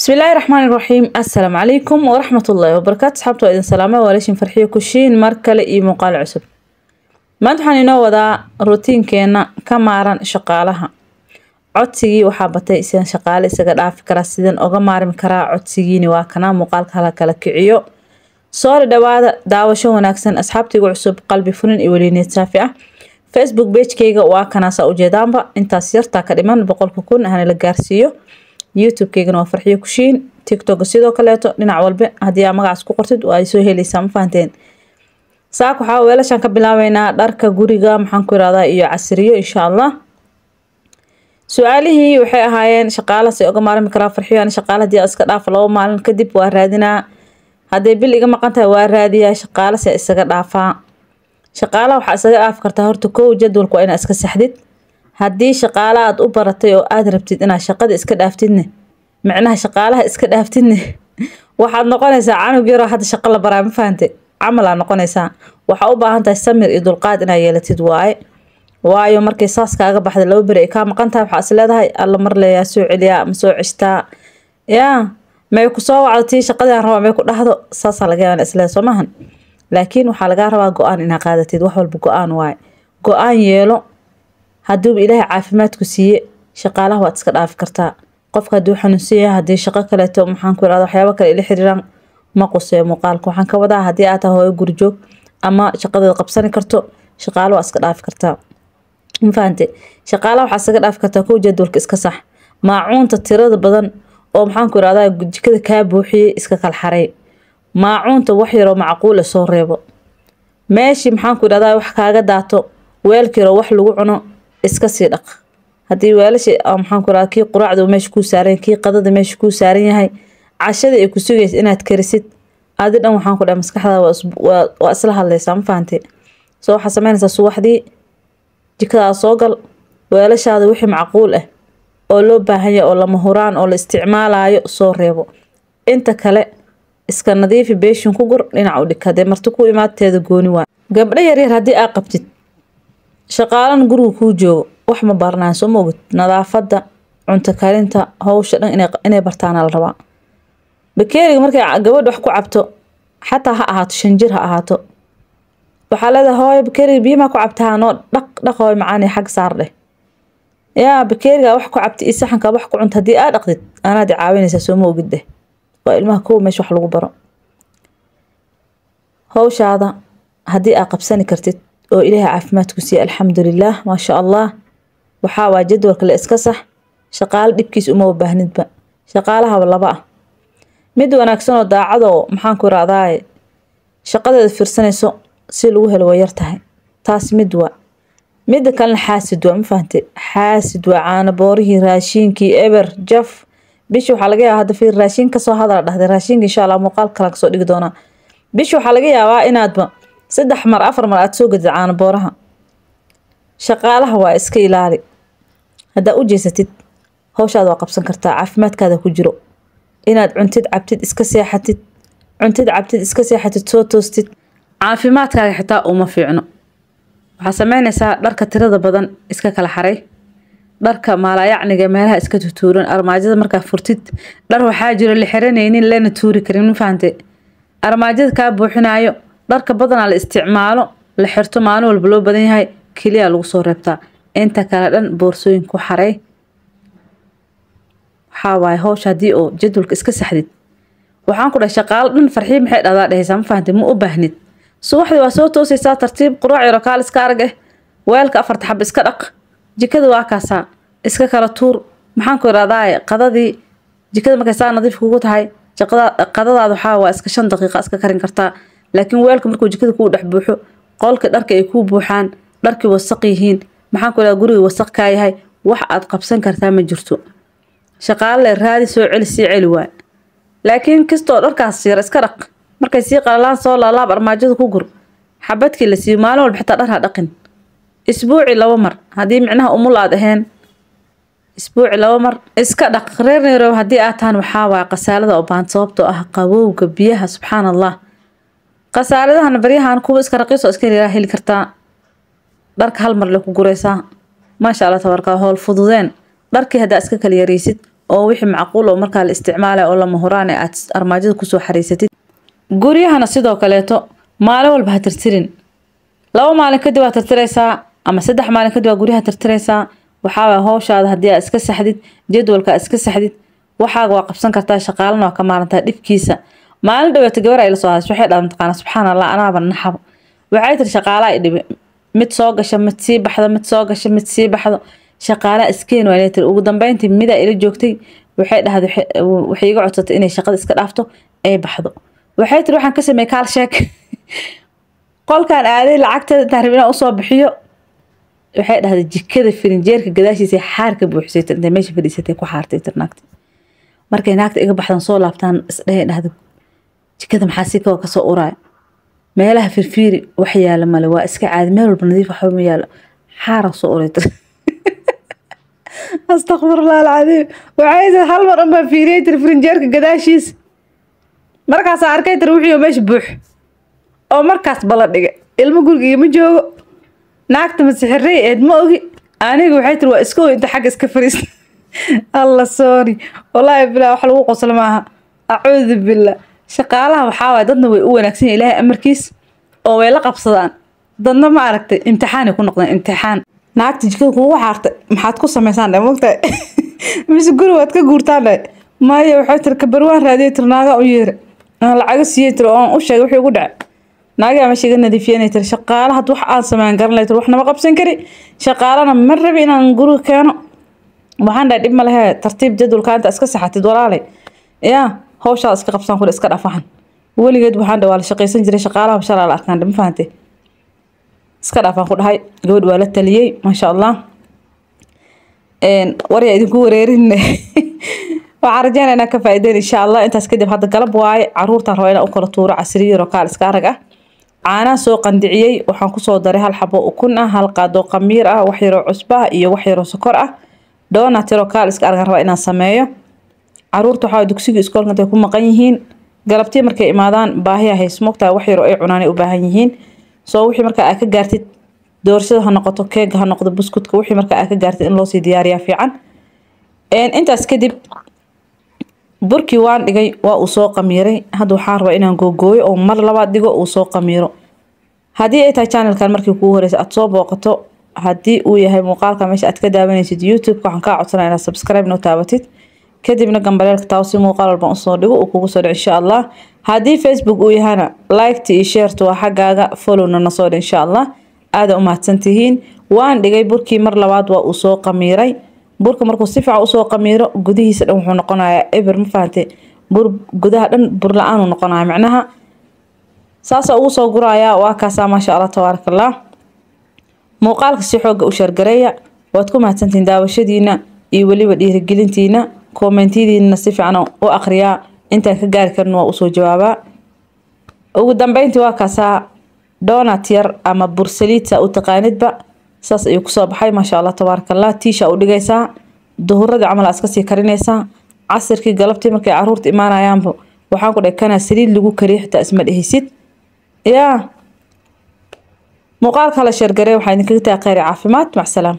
bismillaahi raxmaani raxiim assalaamu calaykum waraxmatullaahi wabarakaatu asxaabta waa idin salaamay waalaashin farxiyo kushiin mar kale iyo muuqaal cusub. Maanta waxaan inoo wadaa rutiinkeena ka maaran shaqaalaha. Codsigii waxaa batay sidaan shaqaale isaga dhaafi karaa sidaan oga maarmi karaa codsigiini waa kanaa muuqaalka hala kala kiciyo. Soo dhawaada daawasho wanaagsan asxaabtaygu cusub qalbi furin iyo welineed saafi ah. Facebook pagekeyga waa kanaasaa ujeedaanba intaas ka dhiman boqolka kun la gaarsiiyo youtube-keygana waa farxiyo kushiin tiktok sidoo kaleeto dhinac walbe haddii aa magacaas ku qortid waa ay soo helaysaa ma fahanteen. Saak waxaa weelashaan ka bilaabeynaa dharka guriga maxaan ku irahdaa iyo casriyo insha allah su'aalihii waxay ahaayeen shaqaalas ay oga maarmi karaa farxiyo ani shaqaala haddii iska dhaafa labo maalin kadib waa raadinaa. Hadday bil iga maqan tahay waa raadiyaa shaqaalase isaga dhaafaa. Shaqaalaha waxaa isaga dhaafi kartaa horta kow jadwalka waa inaa iska saxdid haddii shaqaala aad u baratay oo aad rabtid inaad shaqada iska dhaaftidne micnaha shaqaalaha iska dhaaftidne waxaad noqonaysaa canug yaroo hadda shaqo la baraa ma fahante camal aa noqonaysaa. Waxaa u baahan tahay samir iyo dulqaad inaa yeelatid waaye. Waayo markay saas kaaga baxda laba beri ay kaa maqan tahay waxaa is leedahay alla mar leeyaa soo celiyaa ma soo ceshtaa. Yaa may ku wacdo tii shaqadii aan rabaa may ku dhahdo saasaa laga yaabaa isleedahay soo maahan laakiin waxaa lagaa rabaa go'aan inaa qaadatid wax walba go'aan waaye. Go'aan yeelo hadduuba ilaahay caafimaadku siiye shaqaalaha waad iska dhaafi kartaa. Qofka hadduu xanuunsan yahay shaqo kaleeto maxaan ku irahda waxyaabo kale ila xiriiraan. Ma quseeyo muuqaalka. Waxaan ka wadaa haddii aad tahay hooyo gurijoog ama shaqadeeda qabsani karto shaqaalo waa iska dhaafi kartaa. Ma fahante shaqaalaha waxaa iskaga dhaafi kartaa kow jadwalka iska sax. Maacuunta tirada badan oo maxaan ku irahdaa jikada kaa buuxiyey iska kala maacuunta wax yaroo macquula soo reebo. Meeshii maxaan ku irahdaa wax kaaga daato weelka wax lagu cuno iska sii dhaq. Haddii weelasha maxaan ku irahdaa kii quraacda meesha kuu saaran kii qadada meesha kuu saaran yahay cashada ay ku sugaysa inaad karisid adi dhan waxaan ku dhahay maskaxda waa isla hadlaysaa ma fahante soo waxaa sameynaysaa subaxdii jikadaa soo gal weelashaada wixii macquul ah oo loo baahan yahay oo lama huraan oo la isticmaalayo soo reebo. Inta kale iska nadiifi beeshin ku gur dhinac u dhig hadee marti ku imaadteeda gooni waa. Gabdho yaryar haddii aa qabtid shaqaalan guriga kuu joogo wax ma baranaan soo mogid nadaafada cunto karinta howsha dhan inay bartaana la rabaa. Bakeeriga markay gabadh wax ku cabto xataa ha ahaato shan jir ha ahaato. Waxaa leedahay hooyo bakeeriga biyimaa ku cabtaa noo dhaq dhaq hooy macaan xag saar dheh yaa bakeeriga wax ku cabta iyo saxanka wax ku cunta haddii aa dhaqdid anaad caawinaysaa soo ma ogid dheh waa ilmaha kow meesha wax lagu baro. Howshaada haddii aa qabsani kartid oo ilaahay caafimaadku siiye alxamdulilaah maasha allah. Waa jadwalka la iska sax shaqaalo dhibkiis uma baahnidba shaqaalahaba laba. Ah mid wanaagsan oo daacadoo maxaan ku irahdaay shaqadeeda fiirsanayso si lagu helo way yar tahay. Taas mid waa. Midda kalena xaasid waa ma fahante xaasid waa caano raashiinkii eber jaf bishi waxaa laga yaabaa hadda fiir raashiin ka soo hadala dhahday raashiinka insha allah muuqaal kalaan ka soo dhigi doonaa. Bishi waxaa laga yaabaa inaadba saddex mar afar mar aad soo gadid caano booraha. Shaqaalaha waa iska ilaali. Haddaa u jeesatid howshaada waa qabsan kartaa caafimaadkaada ku jiro. Inaad cuntid cabtid iska seexatid cuntid cabtid iska seexatid soo toostid. Caafimaadkaaga xitaa uma fiicno. Waxaa sameynaysaa dharka tirada badan iska kala xaray. Dharka maalayacniga meelaha iska tutuuran armaajada markaa furtid. Dhar waxaa jiro la xiranaynin lana tuuri karin ma armaajada kaa buuxinaayo dharka badanaa la isticmaalo la xirto maalin walba loo badan yahay keliya lagu soo reebtaa. Inta kale dhan boorsooyin ku xaray. Waxaa waaye howsha haddii oo jadwalka iska saxdid. Waxaan ku dhahay shaqaalo dhan farxii maxay dhahdaa dhehaysaa ma fahante ma u baahnid. Subaxdii waa soo toosaysaa tartiib quraac yaro kaal iska arag eh. Weelka afarta xab iska dhaq. Jikada waa kaasaa iska kala tuur. Maxaan ku irahdaay qadadii jikada markay saa nadiif kugu tahay qadadaada waxaa iska shan daqiiqa iska karin kartaa laakiin weelka markuu jikada kuu dhex buuxo qolka dharka ay kuu buuxaan dharkii wasaq yihiin maxaan ku irahdaa guriga wasaq kaa yahay wax aad qabsan kartaa ma jirto. Shaqaalale raadi soo celi sii celi waay laakiin kastoo dharkaas yar iska dhaq markay sii qalalaan soo laalaab armaajada ku gur xabadkii la siiyo maalin walba xitaa dhar ha dhaqin. Isbuuci laba mar haddii micnaha umul aad ahayn. Isbuuci laba mar iska dhaq reer neerow haddii aad tahan waxaa waaya khasaalada oo baan sababtoo ah qabowga biyaha subxaan allah khasaaladahan baryahan kuwa iska raqiis oo iska heli kartaa dharka hal mar le ku guraysaa maasha allah tabarka howl fududeen dharkii haddaa iska kala yaraysid oo wixii macquul oo markaa la isticmaalaya oo lama huraan ee aad armaajada ku soo xariisatid guryahana sidoo kaleeto maalin walba ha tirtirin. Laba maalin kadib waa tirtiraysaa ama saddex maalin kadib waa guryaha tirtiraysaa waxaa howshaada haddii aad iska saxdid jadwalka aad iska saxdid waxaaga waa qabsan kartaa shaqaalana waa ka maarantaa dhibkiisa maalin dhaweeta gabar ay la soo haas waxay dhaha mataqaana subxaan allah anaaba naxab waxay tiri shaqaalaa i dhibi mid soo gasha mid sii baxdo mid soo gasha mid sii baxdo. Shaqaalaa iskeen waa inay tiri. Ugu dambeyntii midaa ila joogtay waxay dhahday waxay iga codsatay inay shaqada iska dhaafto ay baxdo. Waxay tiri waxaan ka sameeyey kaal sheek qolkaan aaday lacagteeda intaan rabin inaan u soo bixiyo. Waxay dhahday jikada firinjeerka gadaashiisa xaarka buuxisay tir intay meesha fadhiisatay ku xaartay tir naagta markay naagta iga baxdan soo laabtaan isdhehe dhahda jikada maxaa si kawa ka soo uraya meelaha firfiiri wax yaalla male waa iska caadi meel walba nadiif waxba ma yaalo xaara soo uray tir astaqfirullah alcadiim. Waxay tir hal mar unbaa fiiriyay tir firinjeerka gadaashiisa markaasaa arkay tir oo meesha buux. Oo markaas bala dhiga ilmo guriga igama joogo. Naagta masixirey eed ma ogi. Aniga waxay tiri waa iska inta xagga iska fariista alla sorry. Wallaahi bilaa wax lagu qoslo maaha. Acuudu billah shaqaalaha waxaa waay dadna way u wanaagsan yahin ilaahay amarkiis oo way la qabsadaan. Dadna ma aragtay imtixaanay ku noqdeen imtixaan. Naagta jikada kugu xaartay maxaad ku samaysaan dhe mogtahay mise guri waad ka guurtaan dhe maya waxay tiri kabarwaan raadiyay tiri naagaa u yeera aan lacaga siiyey tiri oon u sheegay wixii ugu dhacay naagaa iga nadiifiyanay tiri shaqaala had wax aan sameyn garan lay tiri wax nama qabsan kari. Shaqaalana ma rabi inaan guriga keeno. Waxaan dhahay dhib ma lehe tartiib jadwalka inta iska saxatid walaalay yaa hawshaa iska qabsan kule iska dhafaxan weligeed waxaan dhahay waa la shaqaysan jiray shaqaalaha shalaa la arkaan dhima fahantay iska dhaafaan ku dhahay gabadh waa la taliyey maasha allah waryaa idinku wareerin waxaan rajeynaa inaan ka faa'iideyn insha allah intaas kadib hadda galab waaye caruurtaan raba inaan u kala tuuro casriyo yaro kaal iska arag ah. Caanaha soo qandiciyey waxaan ku soo daray hal xabo ukun ah hal qaado qamiir ah wax yaroo cusbo ah iyo wax yaroo sokor ah. Doonat yaroo kaal iska argan rabaa inaan sameeyo carruurta waxaa dugsiga iskoolka intay ku maqan yihiin. Galabtii markay imaadaan baahiya haysmogtaa wax yaroo ay cunaan ay u baahan yihiin. Soo wixii markaa aad ka gaartid doorashada ha noqoto keega ha noqdo buskudka wixii markaa aad ka gaartid in loosii diyaariyaa fiican. Intaas kadib burkii waan dhigay waa uu soo qamiiray hadda waxaan rabaa inaan googooyo oo mar labaad dhigo uu soo qamiiro haddii ay tahay channelkan markii kugu horeysa aad soo booqato haddii uu yahay muuqaalka meesha aad ka daawanaysid youtube-ka waxaan kaa codsanaa inaad subscribe noo taabatid kadibna gambaleelka taawo si muuqaal walban u soo dhigo uu kugu soo dhico insha allah haddii facebook uu yahana liketa iyo shareta waa xaggaaga. Followna nasoo dhi insha allah aada u mahadsantihiin waan dhigay burkii mar labaad waa uu soo qamiiray. Burka markuu si u soo qamiiro gudihiisa dhan wuxuu noqonayaa eber ma fahante bur gudaha dhan bur la'aan noqonaya macnaha? Saasaa ugu soo gurayaa waa kaasaa maasha allah tabaaraka muuqaalka si xooga u shargareeya. Waad ku mahadsantihiin daawashadiina iyo weliba dhiirigelintiina koomentiyadiina si fiican u aqriyaa intaan ka gaari karin waa u soo jawaabaa ugu dambeyntii waa kaasaa donat yar ama bursaliidsa u taqaanidba. Saas ayuu ku soo baxay. Maasha allah tabaaraka tiisha u dhigaysaa duhuradii camal aa iska sii karinaysaa casirkii galabtii markay carruurta imaanayaanba waxaan ku dhahay kanaa saliid lagu kariya xitaa isma dhehaysid yaa! Muuqaalka la sheergarey waxaa idinkaga tahay kheyr caafimaad. Macsalaam